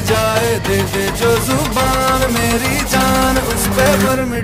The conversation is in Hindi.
जाए दे दे जो ज़ुबान मेरी जान उस पर पर